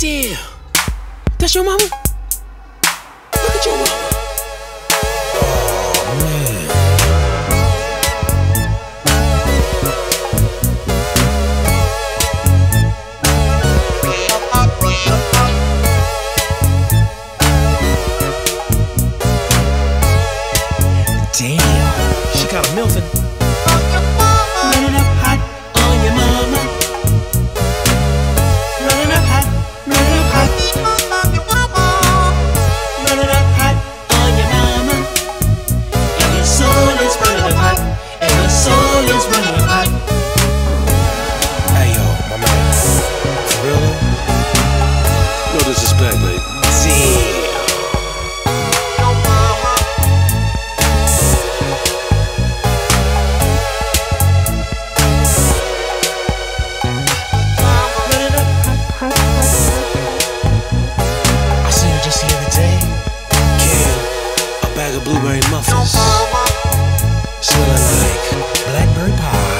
Damn. That's your mama? Look at your mama. Oh, man. Damn, she got a milton. blueberry muffins. Smelling like blackberry pie.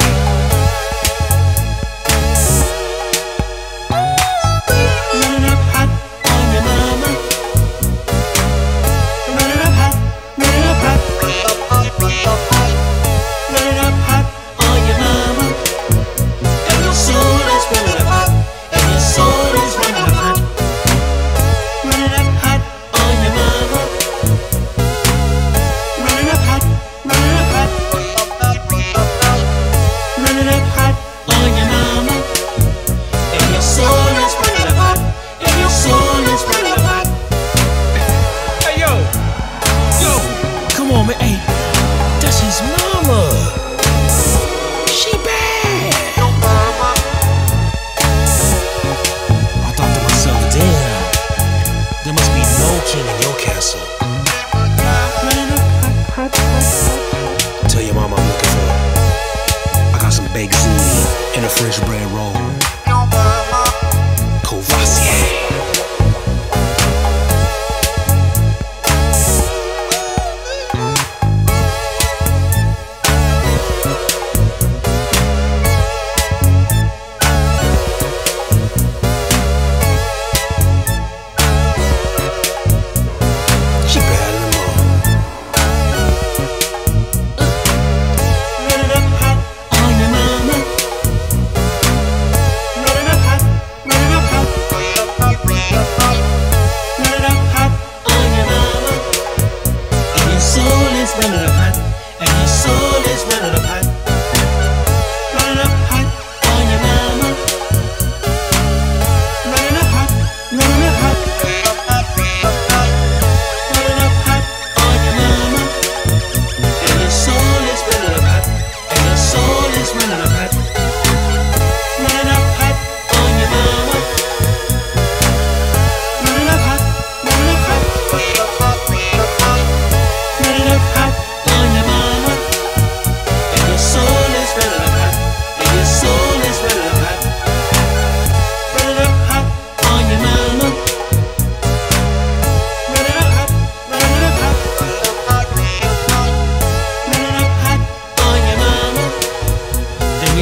fresh bread roll.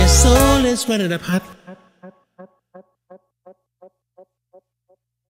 So let's run it up.